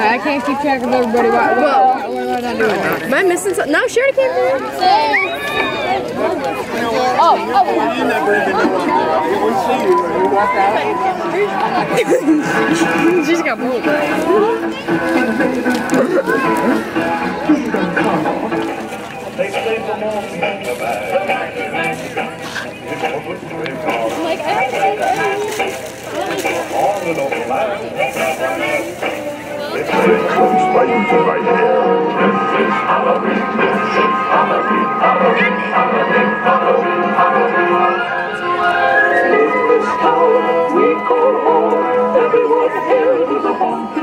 I think I must I can't keep track of everybody. What, what, what, what am I doing? Am I missing something? No, sure came through. Oh, oh. You never even know we see you when you walk out. she just got moved. Like, Explain to my hair. This is Halloween. Is Halloween. Halloween. Halloween. Halloween. Halloween. In this town we call home. Everyone's here to the haunted